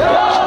야!